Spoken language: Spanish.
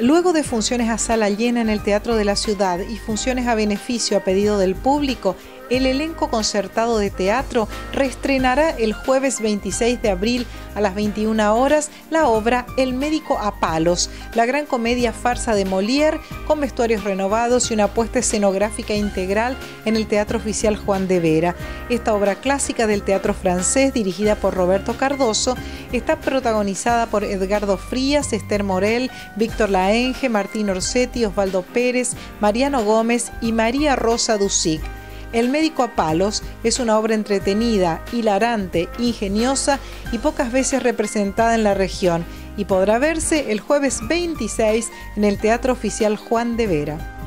Luego de funciones a sala llena en el Teatro de la Ciudad y funciones a beneficio a pedido del público, el elenco concertado de teatro reestrenará el jueves 26 de abril a las 21 horas la obra El médico a palos, la gran comedia farsa de Molière con vestuarios renovados y una apuesta escenográfica integral en el Teatro Oficial Juan de Vera. Esta obra clásica del teatro francés dirigida por Roberto Cardoso está protagonizada por Edgardo Frías, Esther Morel, Víctor Laenge, Martín Orsetti, Osvaldo Pérez, Mariano Gómez y María Rosa Dusic. El médico a palos es una obra entretenida, hilarante, ingeniosa y pocas veces representada en la región y podrá verse el jueves 26 en el Teatro Oficial Juan de Vera.